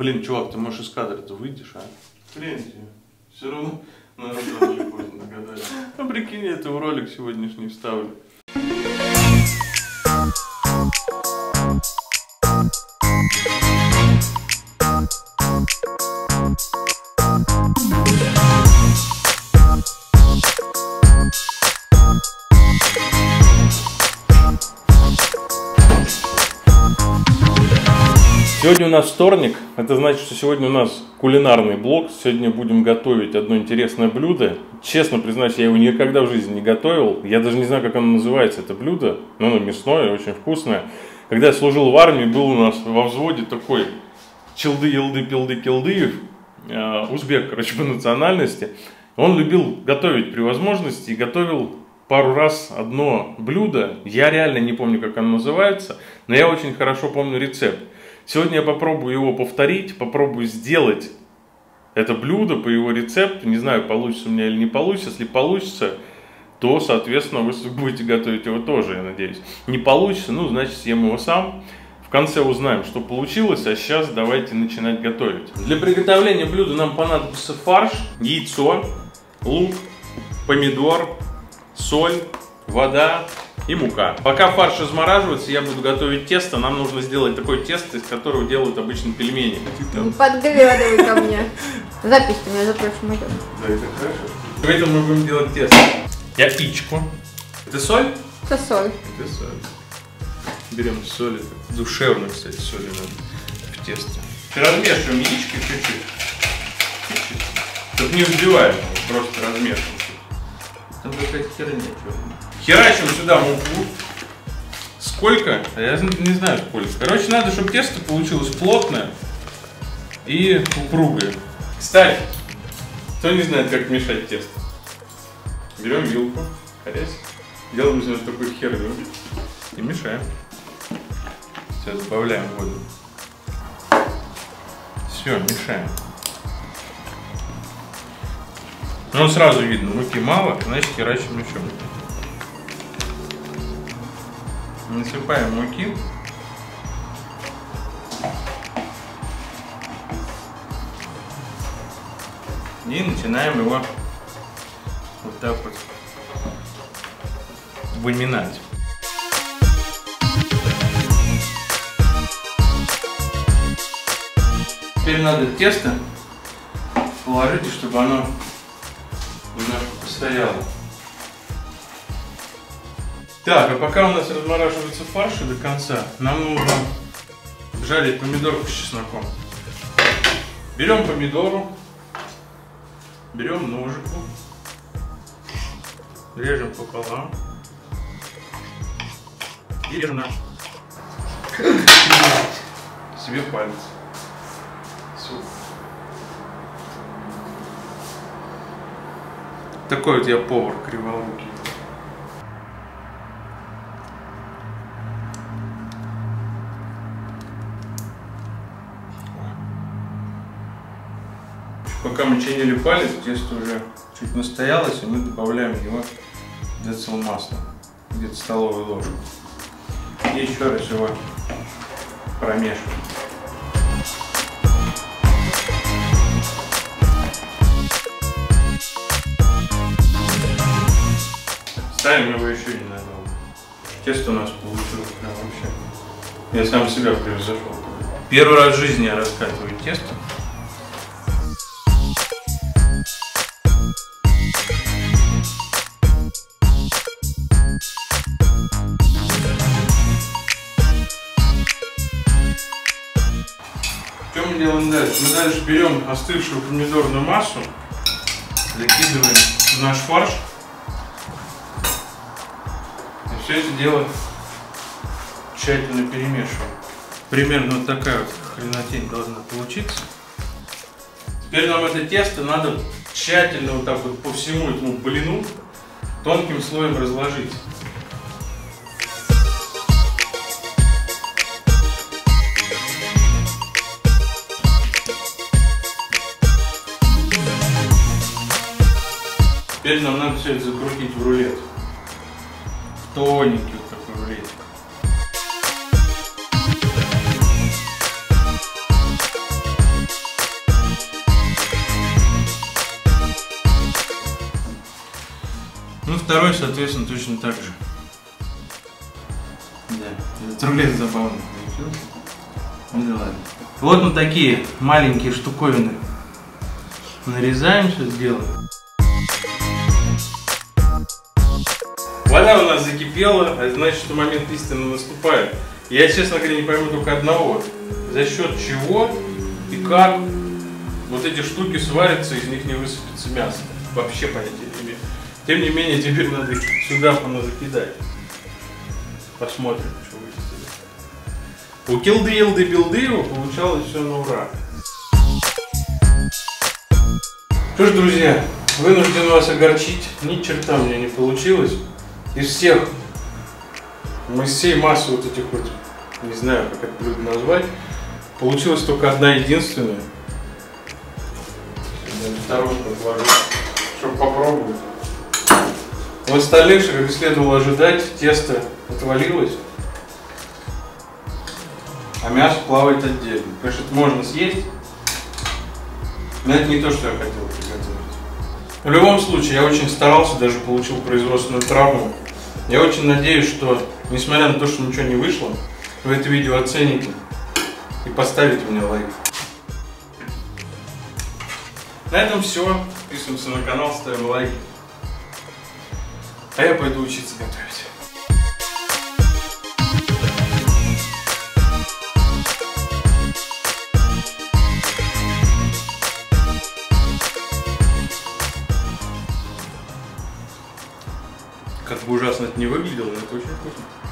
Блин, чувак, ты можешь из кадра-то выйдешь, а? Хрен тебе. Все равно или поздно догадается. А прикинь, я это в ролик сегодняшний вставлю. Сегодня у нас вторник, это значит, что сегодня у нас кулинарный блог. Сегодня будем готовить одно интересное блюдо. Честно признаюсь, я его никогда в жизни не готовил. Я даже не знаю, как оно называется, это блюдо. Но оно мясное, очень вкусное. Когда я служил в армии, был у нас во взводе такой челды, елды, пилды, келдыев, э, узбек, короче, по национальности. Он любил готовить при возможности и готовил пару раз одно блюдо. Я реально не помню, как оно называется, но я очень хорошо помню рецепт. Сегодня я попробую его повторить, попробую сделать это блюдо по его рецепту. Не знаю, получится у меня или не получится. Если получится, то, соответственно, вы будете готовить его тоже, я надеюсь. Не получится, ну, значит, съем его сам. В конце узнаем, что получилось, а сейчас давайте начинать готовить. Для приготовления блюда нам понадобится фарш, яйцо, лук, помидор, соль, вода, и мука. Пока фарш размораживается, я буду готовить тесто. Нам нужно сделать такое тесто, из которого делают обычно пельмени. Не подглядывай ко мне. Запись у меня за прошлым идет. Да, это хорошо. Поэтому мы будем делать тесто. Яичко. Это соль? Это соль. Это соль. Берем соль. Душевно, кстати, соли надо в тесто. Размешиваем яички. Чуть-чуть. Тут не взбиваем, просто размешиваем. Там какая-то херня черная. Херачим сюда муку. Сколько? Я не знаю сколько. Короче, надо, чтобы тесто получилось плотное и упругое. Кстати, кто не знает, как мешать тесто? Берем вилку, корясь, делаем из нее такую херню и мешаем. Все, добавляем воду. Все, мешаем. Ну, сразу видно, муки мало, значит, херачим еще. Насыпаем муки. И начинаем его вот так вот выминать. Теперь надо тесто положить, чтобы оно немножко постояло. Так, а пока у нас размораживается фарш до конца, нам нужно жарить помидорку с чесноком. Берем помидору, берем ножику, режем пополам и режем себе палец. Супер. Такой вот я повар криворукий. Пока мы чинили палец, тесто уже чуть настоялось, и мы добавляем его децл масла, где-то столовую ложку. И еще раз его промешиваем. Ставим его еще ненадолго. Тесто у нас получилось прям вообще. Я сам себя превзошел. Первый раз в жизни я раскатываю тесто. Делаем дальше? Мы дальше берем остывшую помидорную массу, закидываем в наш фарш. И все это дело тщательно перемешиваем. Примерно вот такая вот хренотень должна получиться. Теперь нам это тесто надо тщательно вот так вот по всему этому блину тонким слоем разложить. Теперь нам надо все это закрутить в рулет. В тоненький вот такой рулет. Ну, второй, соответственно, точно так же. Да, этот рулет забавный получился. Ну да ладно. Вот мы такие маленькие штуковины нарезаем все, сделаем. Вода у нас закипела, а значит, что момент истины наступает. Я, честно говоря, не пойму только одного. За счет чего и как вот эти штуки сварятся, из них не высыпется мясо. Вообще понятия не имею. Тем не менее, теперь надо сюда закидать. Посмотрим, что выйдет. У Килды Елды Билдыру получалось все на ура. Что ж, друзья, вынужден вас огорчить. Ни черта у меня не получилось. Из всех, из всей массы вот этих вот, не знаю, как это блюдо назвать, получилась только одна единственная. Вторую отложу, чтобы попробовать. В остальных, как и следовало ожидать, тесто отвалилось, а мясо плавает отдельно. Конечно, это можно съесть, но это не то, что я хотел приготовить. В любом случае, я очень старался, даже получил производственную травму. Я очень надеюсь, что, несмотря на то, что ничего не вышло, вы это видео оцените и поставите мне лайк. На этом все. Подписываемся на канал, ставим лайки. А я пойду учиться готовить. Бы ужасно это не выглядело, но это очень вкусно.